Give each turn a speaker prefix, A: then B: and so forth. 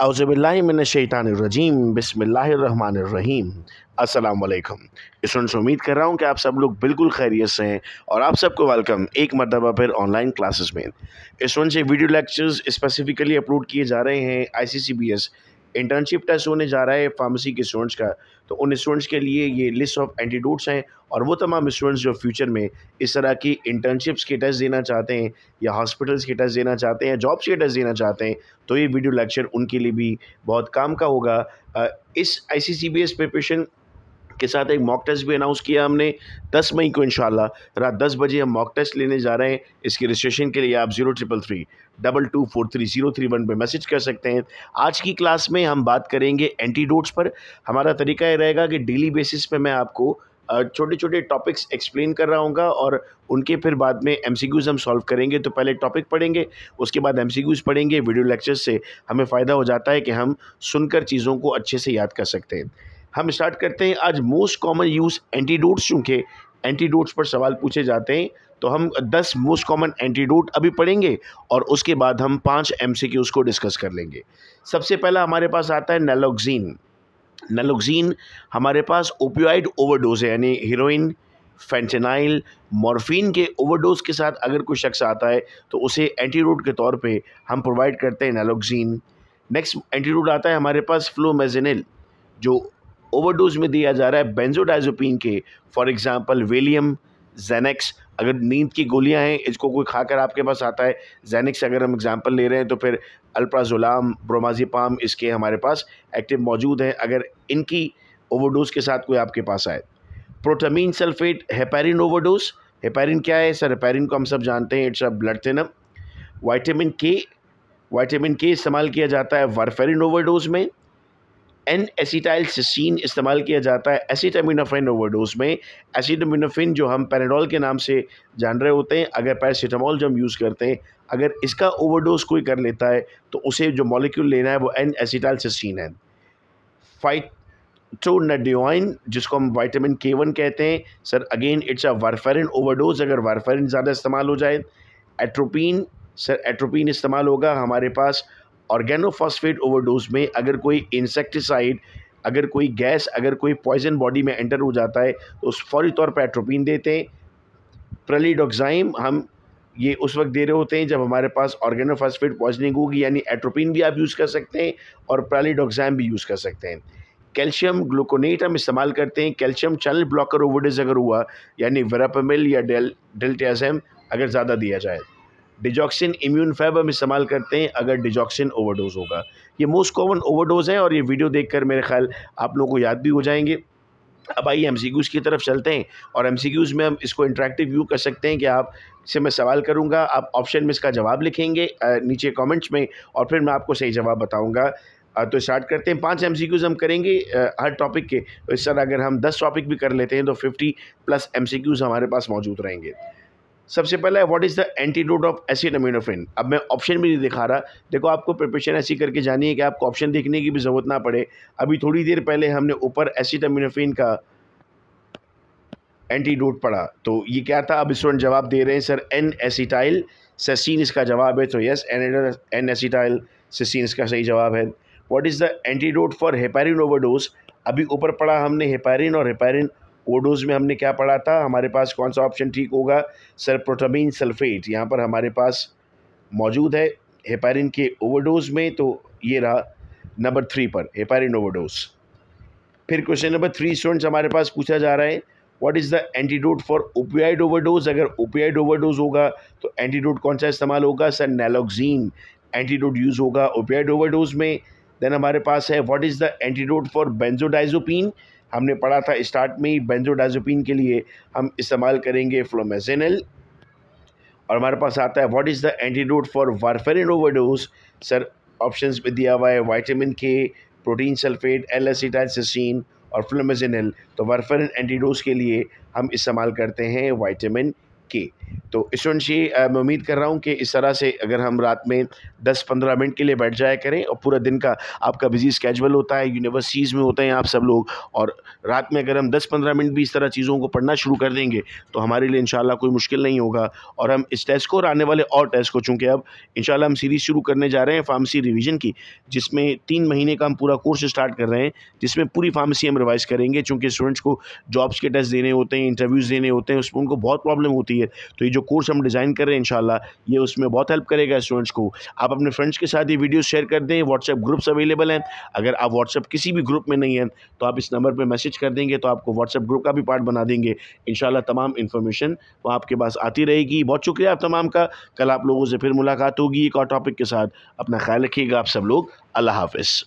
A: अज़बिल्लिमिनशैतानरजीम बसमीम अस्सलाम वालेकुम स्टूडेंट्स उम्मीद कर रहा हूँ कि आप सब लोग बिल्कुल खैरियत से हैं और आप सबको वेलकम एक मरतबा फिर ऑनलाइन क्लासेस में। स्टूडेंट्स ये वीडियो लेक्चर्स स्पेसिफिकली अपलोड किए जा रहे हैं I C C B S internship test होने जा रहा है फार्मेसी के स्टूडेंट्स का। तो उन स्टूडेंट्स के लिए ये लिस्ट ऑफ़ एंटीडोट्स हैं और वो तमाम स्टूडेंट्स जो फ्यूचर में इस तरह की इंटर्नशिप्स के टेस्ट देना चाहते हैं या हॉस्पिटल्स के टेस्ट देना चाहते हैं जॉब्स के टेस्ट देना चाहते हैं तो ये वीडियो लेक्चर उनके लिए भी बहुत काम का होगा। इस I C C B S preparation के साथ एक मॉक टेस्ट भी अनाउंस किया हमने 10 मई को इंशाल्लाह। रात 10 बजे हम मॉक टेस्ट लेने जा रहे हैं। इसके रजिस्ट्रेशन के लिए आप zero triple three double two four three zero three one पर मैसेज कर सकते हैं। आज की क्लास में हम बात करेंगे एंटीडोट्स पर। हमारा तरीका ये रहेगा कि डेली बेसिस पे मैं आपको छोटे छोटे टॉपिक्स एक्सप्लेन कर रहा हूँ और उनके फिर बाद में एम हम सॉल्व करेंगे। तो पहले टॉपिक पढ़ेंगे, उसके बाद एम पढ़ेंगे वीडियो लेक्चर से हमें फ़ायदा हो जाता है कि हम सुनकर चीज़ों को अच्छे से याद कर सकते हैं। हम स्टार्ट करते हैं आज मोस्ट कॉमन यूज़ एंटीडोट्स चूँकि एंटीडोट्स पर सवाल पूछे जाते हैं तो हम 10 मोस्ट कॉमन एंटीडोट अभी पढ़ेंगे और उसके बाद हम पाँच एम को डिस्कस कर लेंगे। सबसे पहला हमारे पास आता है नलोक्जीन नलोक्जीन हमारे पास ओपियोइड ओवरडोज है, यानी हीरोइन फेंटेनाइल मॉर्फिन के ओवरडोज के साथ अगर कोई शख्स आता है तो उसे एंटीडोट के तौर पे हम प्रोवाइड करते हैं नलोक्जीन नेक्स्ट एंटीडोट आता है हमारे पास फ्लोमेजिनिल जो ओवरडोज में दिया जा रहा है बेंजोडाइजोपिन के। फॉर एग्जांपल वेलियम जेनेक्स अगर नींद की गोलियाँ हैं, इसको कोई खाकर आपके पास आता है जैनिक्स अगर हम एग्जांपल ले रहे हैं तो फिर अल्प्राजोलाम ब्रोमाजीपाम इसके हमारे पास एक्टिव मौजूद हैं, अगर इनकी ओवरडोज के साथ कोई आपके पास आए। Protamine sulfate heparin overdose heparin क्या है सर? हेपेरिन को हम सब जानते हैं it's a blood thinner vitamin K vitamin K इस्तेमाल किया जाता है वारफेरिन ओवरडोज में। एन एसिटाइल सिस्टीन इस्तेमाल किया जाता है एसिटामिनोफिन ओवरडोज में। एसिटामिनोफिन जो हम पैराडोल के नाम से जान रहे होते हैं, अगर पैरासीटामोल जो हम यूज़ करते हैं, अगर इसका ओवरडोज कोई कर लेता है तो उसे जो मॉलिक्यूल लेना है, वो एन एसिटाइल सिस्टीन है। फाइटोनडियोइन जिसको हम वाइटामिन के वन कहते हैं। Sir again it's a warfarin overdose अगर वारफेरिन ज़्यादा इस्तेमाल हो जाए। एट्रोपिन सर एट्रोपिन इस्तेमाल होगा हमारे पास। ऑर्गेनोफॉस्फेट ओवरडोज में अगर कोई इंसेक्टिसाइड अगर कोई गैस अगर कोई पॉइजन बॉडी में एंटर हो जाता है तो उस फौरी तौर पर एट्रोपिन देते हैं। प्रलीडोक्साइम हम ये उस वक्त दे रहे होते हैं जब हमारे पास ऑर्गेनोफॉस्फेट पॉइजनिंग होगी, यानी एट्रोपिन भी आप यूज़ कर सकते हैं और प्रालीडोक्साइम भी यूज़ कर सकते हैं। कैल्शियम ग्लूकोनेट हम इस्तेमाल करते हैं। कैल्शियम चैनल ब्लॉकर ओवरडोज अगर हुआ, यानी वेरापमिल या डेल डेल्टियाजम अगर ज़्यादा दिया जाए। डिजॉक्सिन इम्यून फैब हम इस्तेमाल करते हैं अगर डिजॉक्सिन ओवरडोज होगा। ये मोस्ट कॉमन ओवरडोज है और ये वीडियो देखकर मेरे ख्याल आप लोगों को याद भी हो जाएँगे। अब आइए एम की तरफ़ चलते हैं और एम में हम इसको इंटरेक्टिव व्यू कर सकते हैं कि आप से मैं सवाल करूँगा, आप ऑप्शन में इसका जवाब लिखेंगे नीचे कमेंट्स में और फिर मैं आपको सही जवाब बताऊँगा। तो स्टार्ट करते हैं। पाँच एम हम करेंगे हर टॉपिक के। तो इस तरह अगर हम दस टॉपिक भी कर लेते हैं तो फिफ्टी प्लस एम हमारे पास मौजूद रहेंगे। सबसे पहला what is the antidote of acetaminophen अब मैं ऑप्शन भी नहीं दिखा रहा। देखो, आपको प्रिपरेशन ऐसी करके जानी है कि आपको ऑप्शन देखने की भी ज़रूरत ना पड़े। अभी थोड़ी देर पहले हमने ऊपर एसिड अमीनोफिन का एंटीडोट पढ़ा। तो ये क्या था? अब स्टूडेंट जवाब दे रहे हैं सर एन एसिटाइल सेसिन इसका जवाब है। तो yes N N acetyl cysteine इसका सही जवाब है। What is the antidote for heparin overdose अभी ऊपर पढ़ा हमने हेपारिन और हेपारिन ओडोज़ में हमने क्या पढ़ा था? हमारे पास कौन सा ऑप्शन ठीक होगा? सर प्रोटामीन सल्फेट यहाँ पर हमारे पास मौजूद है हेपारिन के ओवरडोज में तो ये रहा नंबर थ्री पर हेपारिन ओवरडोज फिर क्वेश्चन नंबर थ्री स्टूडेंट्स हमारे पास पूछा जा रहा है what is the antidote for opioid overdose अगर ओपियाइड ओवरडोज होगा तो एंटीडोट कौन सा इस्तेमाल होगा? सर नैलोक्जीन एंटीडोट यूज़ होगा ओपियाइड ओवरडोज में. देन हमारे पास है what is the antidote for benzodiazepine हमने पढ़ा था स्टार्ट में ही बेंजोडाजोपिन के लिए हम इस्तेमाल करेंगे फ्लोमेजेनल। और हमारे पास आता है what is the antidote for warfarin overdose sir options में दिया हुआ है वाइटामिन के प्रोटीन सल्फेट एल एसिटाइसिन और फ्लोमेजेनल। तो वारफेरिन एंटीडोज के लिए हम इस्तेमाल करते हैं वाइटामिन के। तो स्टूडेंट्स ये मैं उम्मीद कर रहा हूँ कि इस तरह से अगर हम रात में 10-15 मिनट के लिए बैठ जाया करें और पूरा दिन का आपका बिज़ी स्केजूल होता है, यूनिवर्सिटीज़ में होते हैं आप सब लोग और रात में अगर हम 10-15 मिनट भी इस तरह चीज़ों को पढ़ना शुरू कर देंगे तो हमारे लिए इंशाल्लाह कोई मुश्किल नहीं होगा और हम इस टेस्ट को और आने वाले और टेस्ट को, चूँकि अब इंशाल्लाह हम सीरीज़ शुरू करने जा रहे हैं फार्मेसी रिविज़न की, जिसमें तीन महीने का हम पूरा कोर्स स्टार्ट कर रहे हैं, जिसमें पूरी फार्मेसी हम रिवाइज़ करेंगे, चूँकि स्टूडेंट्स को जॉब्स के टेस्ट देने होते हैं, इंटरव्यूज़ देने होते हैं, उसमें उनको बहुत प्रॉब्लम होती है। तो ये जो कोर्स हम डिज़ाइन कर रहे हैं, इंशाल्लाह, ये उसमें बहुत हेल्प करेगा स्टूडेंट्स को। आप अपने फ्रेंड्स के साथ ये वीडियो शेयर कर दें व्हाट्सएप ग्रुप्स अवेलेबल हैं। अगर आप व्हाट्सएप किसी भी ग्रुप में नहीं हैं तो आप इस नंबर पर मैसेज कर देंगे तो आपको व्हाट्सएप ग्रुप का भी पार्ट बना देंगे। इन तमाम इन्फॉर्मेशन वो आपके पास आती रहेगी। बहुत शुक्रिया आप तमाम का। कल आप लोगों से फिर मुलाकात होगी एक और टॉपिक के साथ। अपना ख्याल रखिएगा आप सब लोग। अल्लाह हाफिज़।